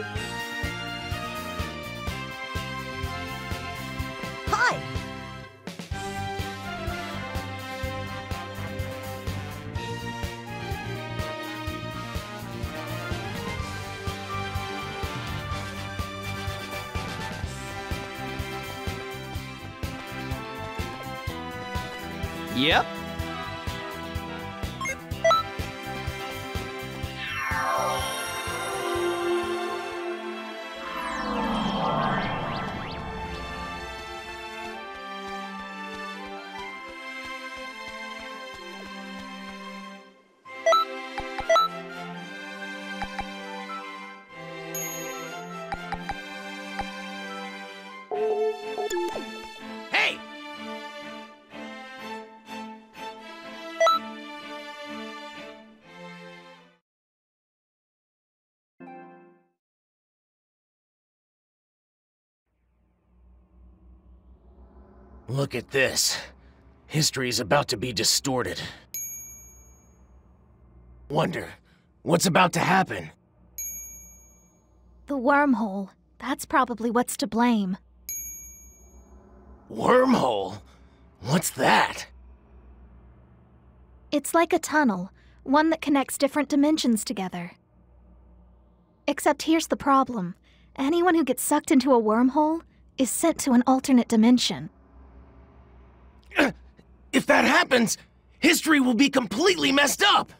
Hi! Look at this. History is about to be distorted. Wonder, what's about to happen? The wormhole. That's probably what's to blame. Wormhole? What's that? It's like a tunnel, one that connects different dimensions together. Except here's the problem anyone who gets sucked into a wormhole is sent to an alternate dimension. If that happens, history will be completely messed up!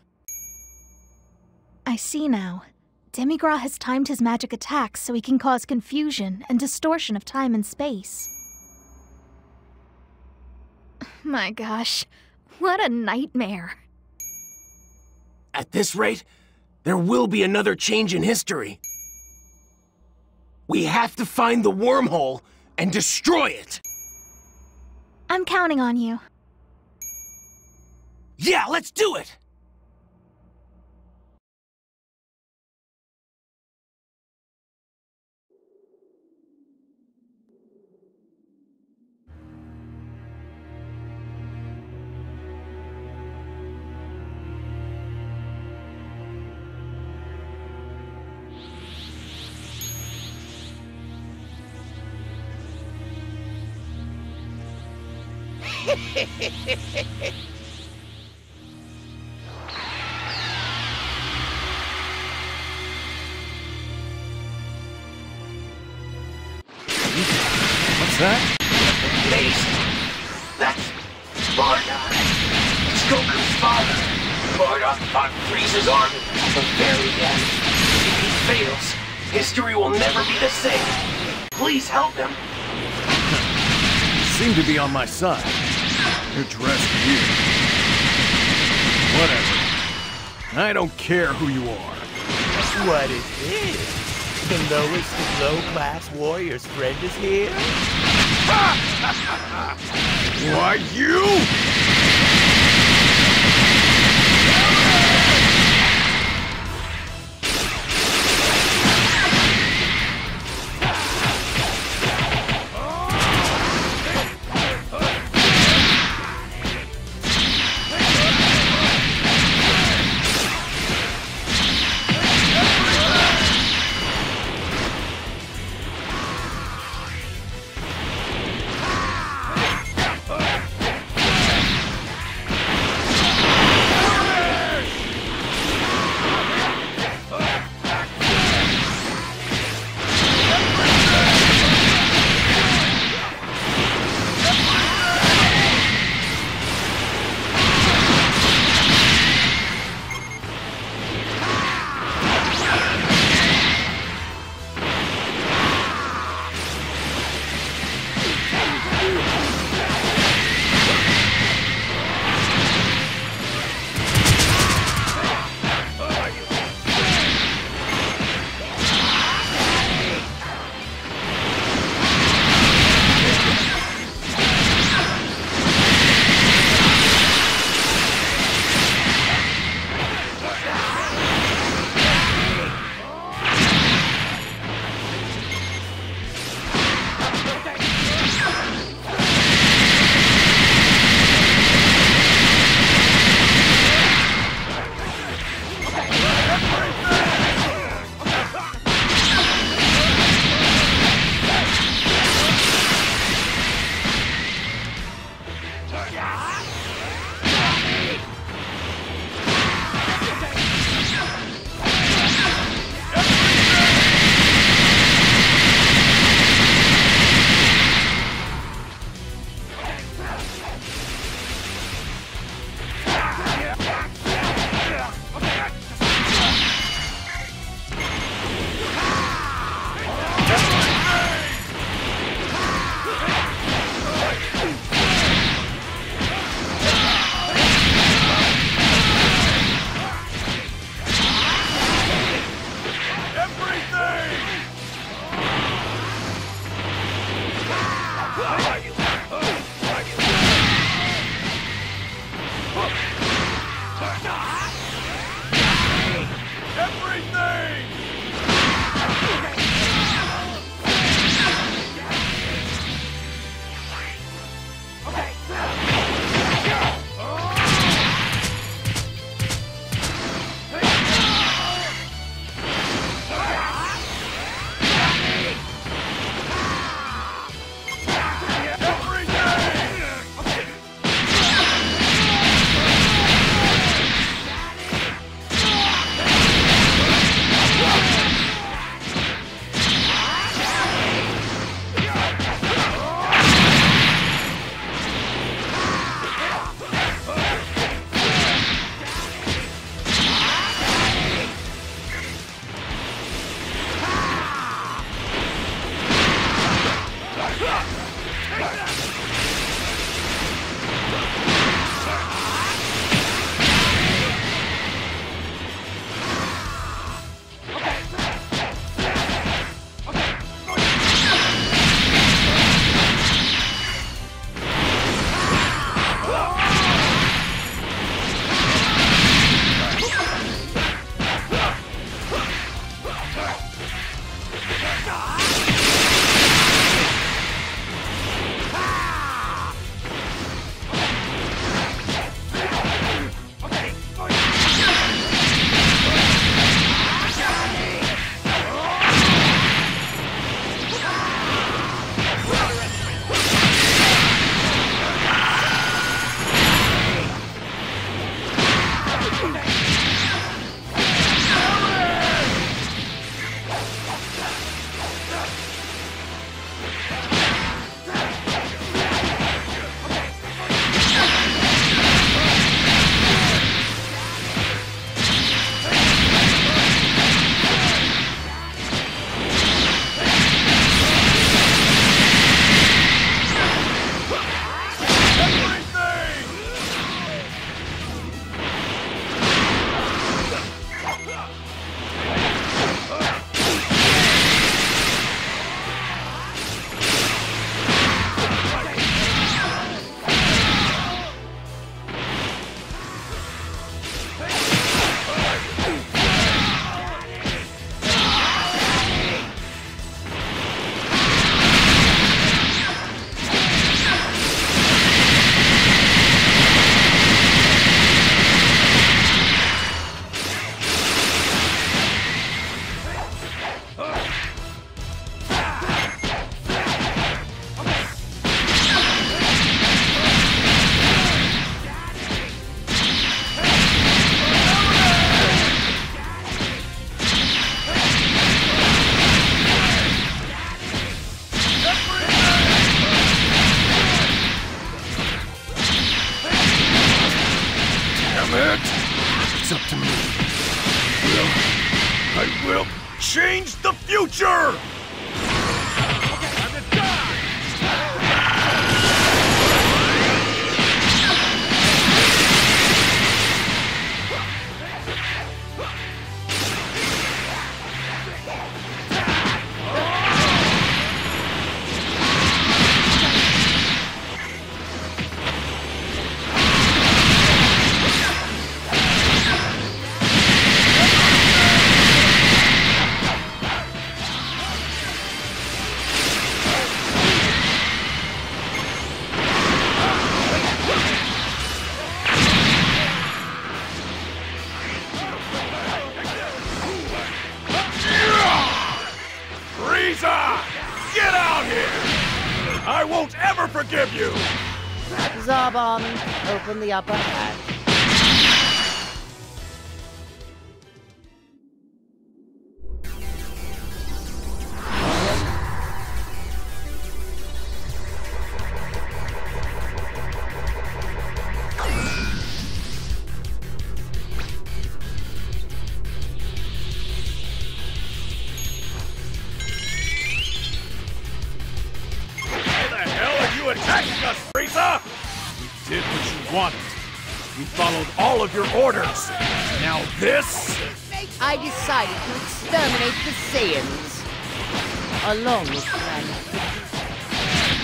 I see now. Demigra has timed his magic attacks so he can cause confusion and distortion of time and space. My gosh, what a nightmare. At this rate, there will be another change in history. We have to find the wormhole and destroy it! I'm counting on you. Yeah, let's do it! What's that? Base! That's Bardock! It's Goku's father! Bardock fought Frieza's army at the very end. If he fails, history will never be the same. Please help him. Seem to be on my side. You're dressed weird. Whatever. I don't care who you are. What is this? The lowest of low-class warriors' friend is here? Why, you? Damn future! Zarbon, open the upper hatch. Your orders. Now this? I decided to exterminate the Saiyans. Along with planet.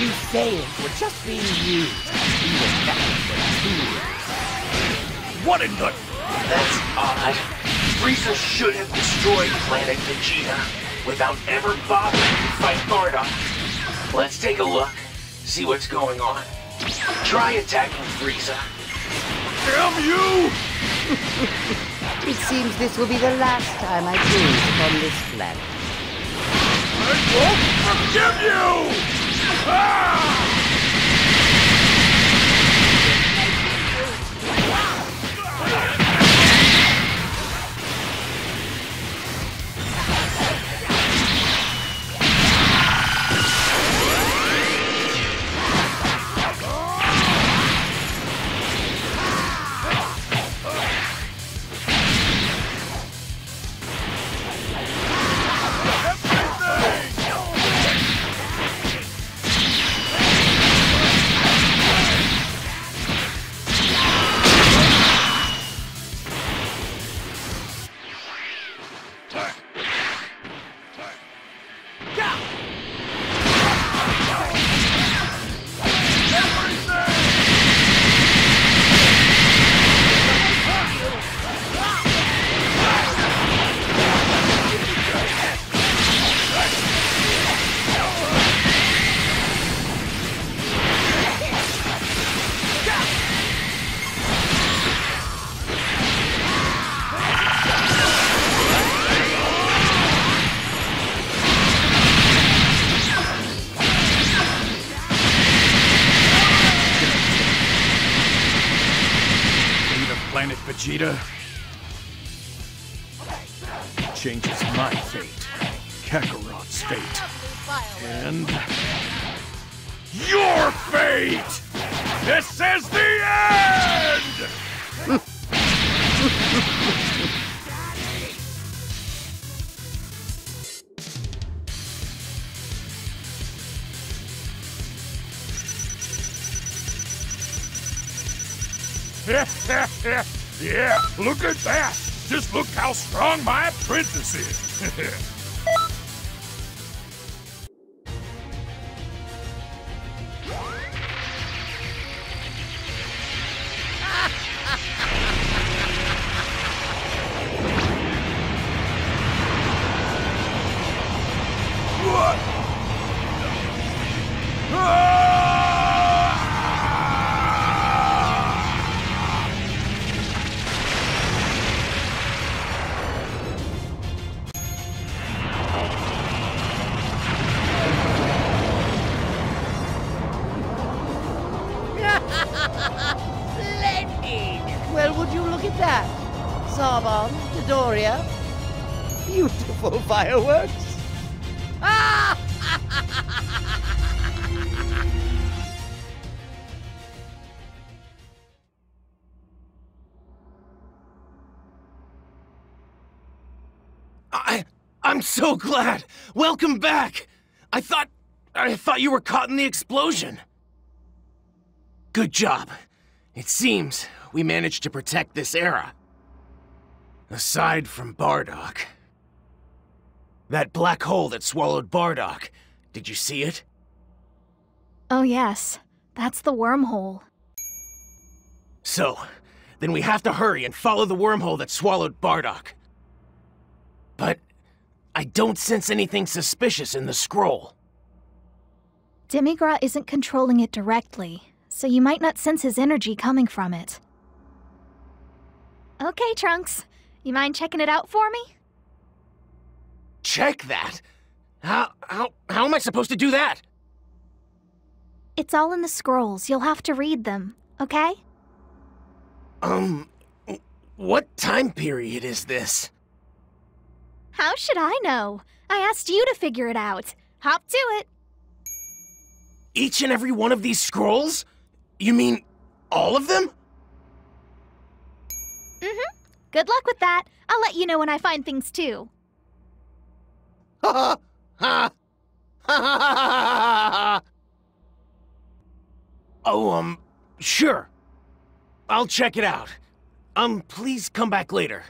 You Saiyans were just being used. We were nothing but tools. What in the... That's odd. Frieza should have destroyed Planet Vegeta without ever bothering to fight Bardock. Let's take a look, see what's going on. Try attacking Frieza. Damn you! It seems this will be the last time I gaze upon this planet. I won't forgive you! Ah! Vegeta changes my fate, Kakarot's fate, and your fate! This is the end! yeah, look at that! Just look how strong my apprentice is! Dodoria. Beautiful fireworks. Ah! I I'm so glad. Welcome back. I thought I thought you were caught in the explosion. Good job. It seems we managed to protect this era. Aside from Bardock. That black hole that swallowed Bardock. Did you see it? Oh, yes. That's the wormhole. So, then we have to hurry and follow the wormhole that swallowed Bardock. But I don't sense anything suspicious in the scroll. Demigra isn't controlling it directly, so you might not sense his energy coming from it. Okay, Trunks. You mind checking it out for me? Check that? How how how am I supposed to do that? It's all in the scrolls. You'll have to read them. okay? Um, what time period is this? How should I know? I asked you to figure it out. Hop to it. Each and every one of these scrolls? You mean all of them? Mm-hmm. Good luck with that. I'll let you know when I find things too. Oh, um, sure. I'll check it out. Um, please come back later.